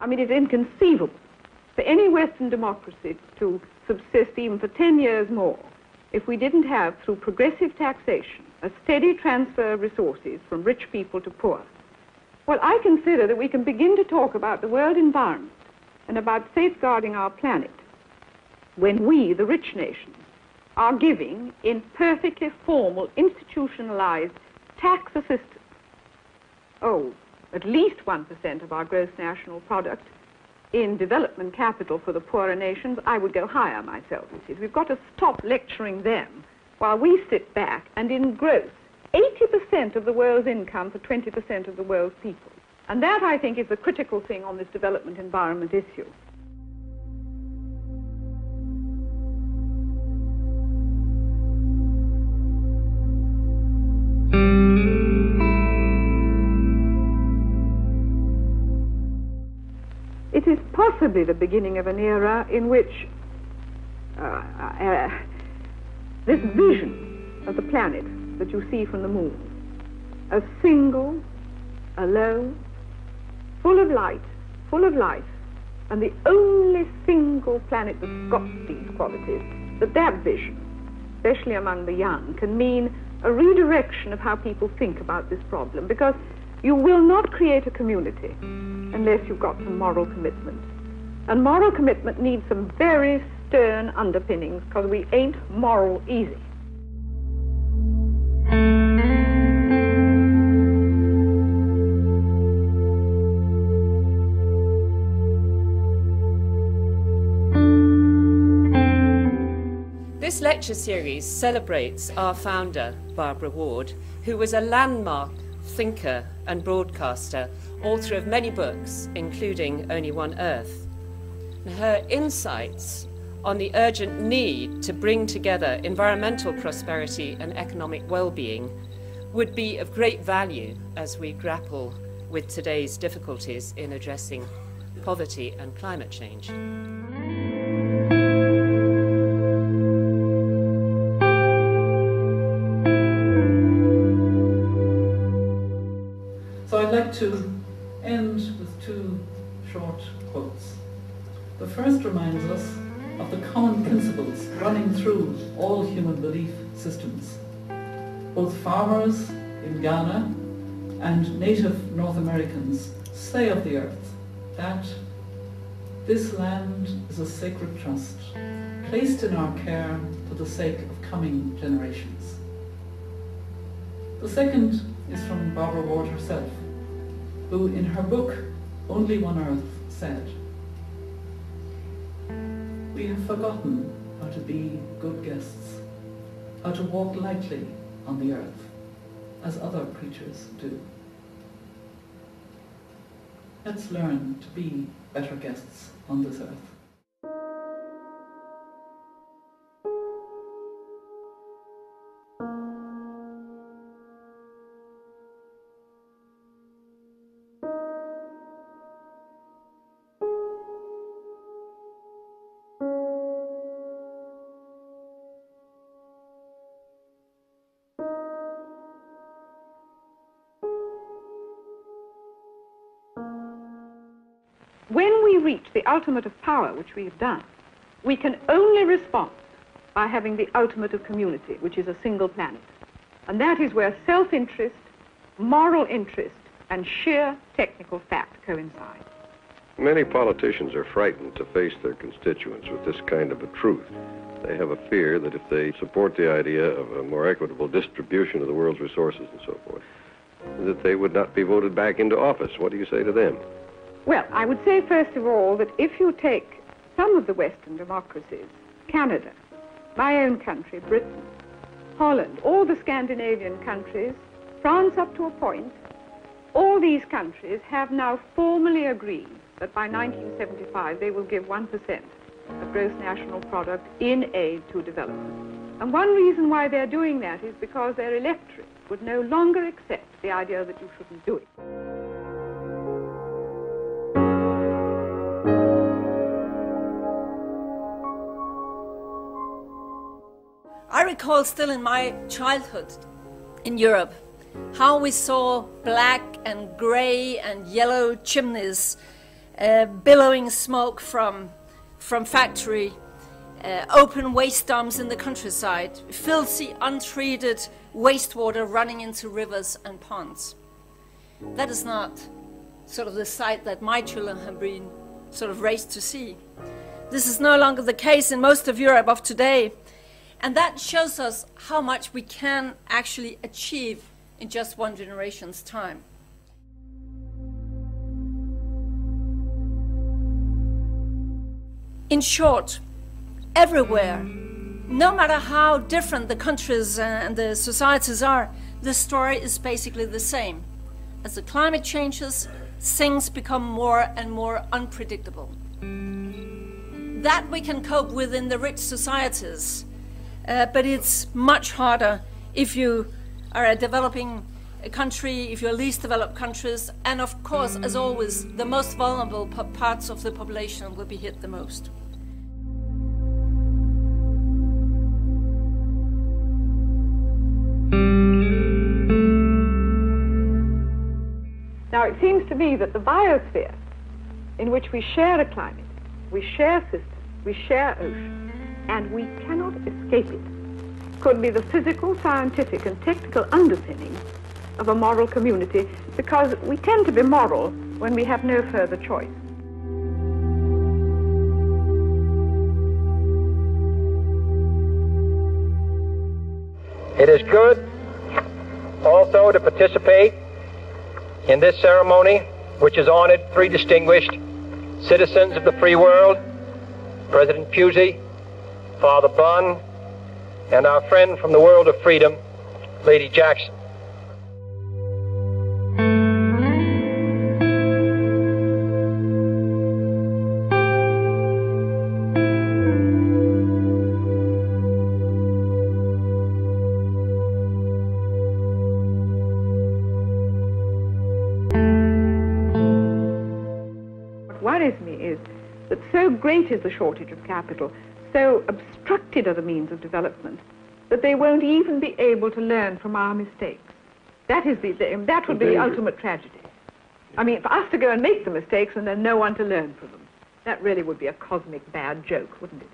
I mean, it's inconceivable for any Western democracy to subsist even for 10 years more if we didn't have, through progressive taxation, a steady transfer of resources from rich people to poor. Well, I consider that we can begin to talk about the world environment and about safeguarding our planet when we, the rich nations, are giving in perfectly formal, institutionalized tax assistance. Oh, at least 1% of our gross national product in development capital for the poorer nations, I would go higher myself. We've got to stop lecturing them while we sit back and engross 80% of the world's income for 20% of the world's people. And that, I think, is the critical thing on this development environment issue. Is possibly the beginning of an era in which uh, uh, this vision of the planet that you see from the moon, a single, alone, full of light, full of life, and the only single planet that's got these qualities, that that vision, especially among the young, can mean a redirection of how people think about this problem. Because you will not create a community unless you've got some moral commitment. And moral commitment needs some very stern underpinnings because we ain't moral easy. This lecture series celebrates our founder, Barbara Ward, who was a landmark thinker and broadcaster, author of many books, including Only One Earth. Her insights on the urgent need to bring together environmental prosperity and economic well-being would be of great value as we grapple with today's difficulties in addressing poverty and climate change. To end with two short quotes. The first reminds us of the common principles running through all human belief systems. Both farmers in Ghana and native North Americans say of the earth that this land is a sacred trust placed in our care for the sake of coming generations. The second is from Barbara Ward herself who in her book Only One Earth said, We have forgotten how to be good guests, how to walk lightly on the earth, as other creatures do. Let's learn to be better guests on this earth. Reach the ultimate of power, which we have done, we can only respond by having the ultimate of community, which is a single planet. And that is where self-interest, moral interest, and sheer technical fact coincide. Many politicians are frightened to face their constituents with this kind of a truth. They have a fear that if they support the idea of a more equitable distribution of the world's resources and so forth, that they would not be voted back into office. What do you say to them? Well, I would say, first of all, that if you take some of the Western democracies, Canada, my own country, Britain, Holland, all the Scandinavian countries, France up to a point, all these countries have now formally agreed that by 1975 they will give 1% of gross national product in aid to development. And one reason why they're doing that is because their electorate would no longer accept the idea that you shouldn't do it. I recall still in my childhood in Europe how we saw black and gray and yellow chimneys uh, billowing smoke from, from factory, uh, open waste dumps in the countryside, filthy, untreated wastewater running into rivers and ponds. That is not sort of the sight that my children have been sort of raised to see. This is no longer the case in most of Europe of today. And that shows us how much we can actually achieve in just one generation's time. In short, everywhere, no matter how different the countries and the societies are, the story is basically the same. As the climate changes, things become more and more unpredictable. That we can cope with in the rich societies, uh, but it's much harder if you are a developing country, if you're least developed countries, and of course, as always, the most vulnerable parts of the population will be hit the most. Now, it seems to me that the biosphere, in which we share a climate, we share systems, we share ocean, and we cannot escape it, could be the physical, scientific, and technical underpinning of a moral community because we tend to be moral when we have no further choice. It is good also to participate in this ceremony, which has honored three distinguished citizens of the free world, President Pusey, Father Bunn, and our friend from the world of freedom, Lady Jackson. Great is the shortage of capital, so obstructed are the means of development, that they won't even be able to learn from our mistakes. That is the, the that would be the ultimate tragedy. I mean, for us to go and make the mistakes and then no one to learn from them. That really would be a cosmic bad joke, wouldn't it?